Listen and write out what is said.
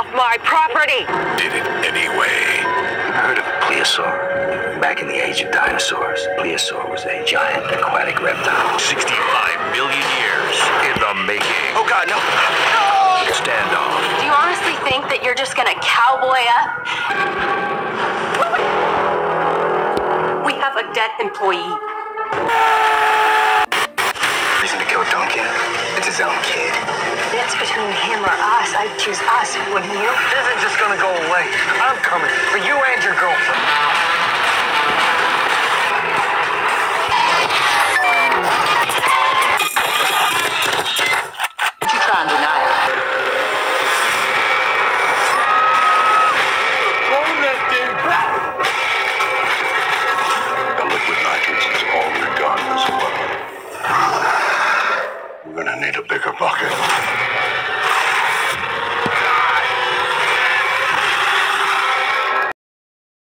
off my property. Did it anyway. I heard of a plesiosaur. Back in the age of dinosaurs, plesiosaur was a giant aquatic reptile. 65 million years in the making. Oh, God, no. no. Standoff. Do you honestly think that you're just gonna cowboy up? We have a dead employee. It's between him or us. I'd choose us, wouldn't you? This isn't just gonna go away. I'm coming for you gonna need a bigger bucket.